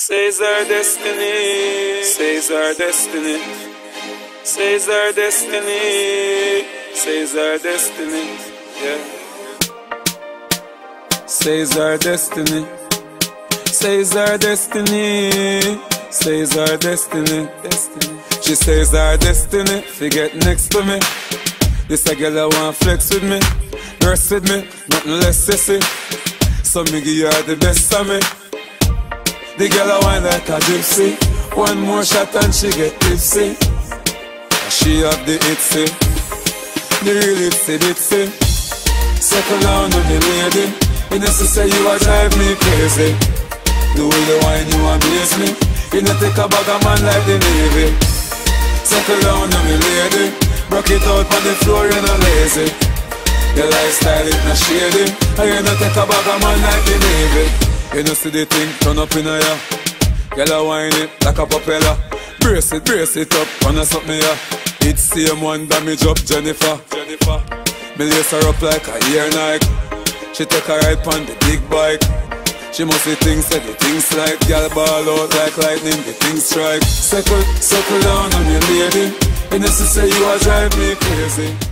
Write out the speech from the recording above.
Says our destiny, says our destiny, says our destiny, says our destiny, yeah. Says our destiny, says our destiny, says our destiny, destiny. She says our destiny, forget next to me. This a girl I want flex with me, burst with me, nothing less sissy. So me give you the best of me. The girl I wine like a gypsy. One more shot and she get tipsy. She have the itsy, the real itsy bitsy. Second round on the lady. You know, say you a drive me crazy. The way you wine, you amaze me. You know, take a bag of man like the Navy. Second round on the lady. Rock it out on the floor, you're not lazy. Your lifestyle is not shady. And you know, take a bag of man like the Navy. You know, see the thing turn up in a ya. Girl, I wine it like a propeller. Brace it, brace it up, on a something ya. It's same one damage up, Jennifer. Jennifer. Me lace her up like a Air Nike. She take a ride on the big bike. She must see things that the things like Girl ball out like lightning, the things strike Circle, circle down on your lady And this is say you are drive me crazy